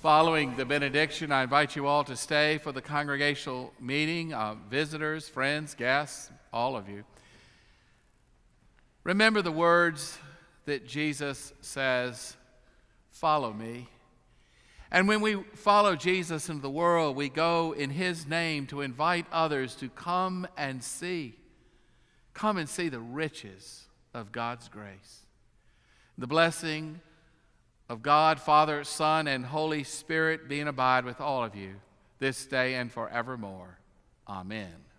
Following the benediction, I invite you all to stay for the congregational meeting, visitors, friends, guests, all of you. Remember the words that Jesus says, Follow me. And when we follow Jesus into the world, we go in his name to invite others to come and see. Come and see the riches of God's grace. The blessing of God, Father, Son, and Holy Spirit be and abide with all of you this day and forevermore. Amen.